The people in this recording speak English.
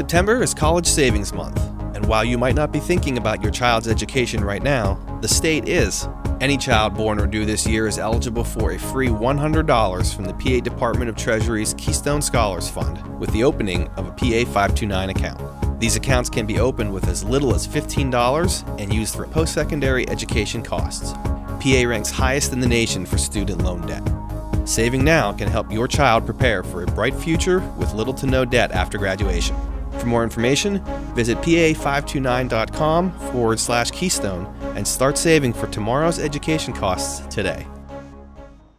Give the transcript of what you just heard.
September is College Savings Month, and while you might not be thinking about your child's education right now, the state is. Any child born or due this year is eligible for a free $100 from the PA Department of Treasury's Keystone Scholars Fund with the opening of a PA 529 account. These accounts can be opened with as little as $15 and used for post secondary education costs. PA ranks highest in the nation for student loan debt. Saving now can help your child prepare for a bright future with little to no debt after graduation. For more information, visit pa529.com forward slash keystone and start saving for tomorrow's education costs today.